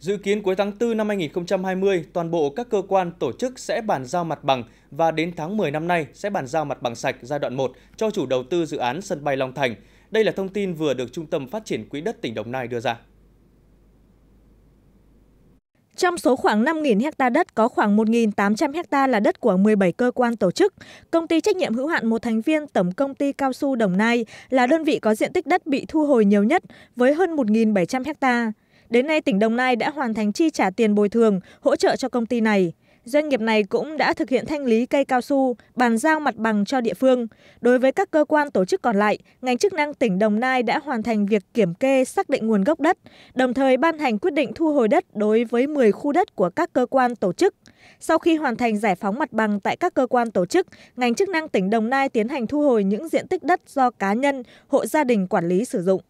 Dự kiến cuối tháng 4 năm 2020, toàn bộ các cơ quan tổ chức sẽ bàn giao mặt bằng và đến tháng 10 năm nay sẽ bàn giao mặt bằng sạch giai đoạn 1 cho chủ đầu tư dự án sân bay Long Thành. Đây là thông tin vừa được Trung tâm Phát triển Quỹ đất tỉnh Đồng Nai đưa ra. Trong số khoảng 5.000 ha đất có khoảng 1.800 ha là đất của 17 cơ quan tổ chức. Công ty trách nhiệm hữu hạn một thành viên Tổng công ty Cao su Đồng Nai là đơn vị có diện tích đất bị thu hồi nhiều nhất với hơn 1.700 ha. Đến nay, tỉnh Đồng Nai đã hoàn thành chi trả tiền bồi thường, hỗ trợ cho công ty này. Doanh nghiệp này cũng đã thực hiện thanh lý cây cao su, bàn giao mặt bằng cho địa phương. Đối với các cơ quan tổ chức còn lại, ngành chức năng tỉnh Đồng Nai đã hoàn thành việc kiểm kê xác định nguồn gốc đất, đồng thời ban hành quyết định thu hồi đất đối với 10 khu đất của các cơ quan tổ chức. Sau khi hoàn thành giải phóng mặt bằng tại các cơ quan tổ chức, ngành chức năng tỉnh Đồng Nai tiến hành thu hồi những diện tích đất do cá nhân, hộ gia đình quản lý sử dụng.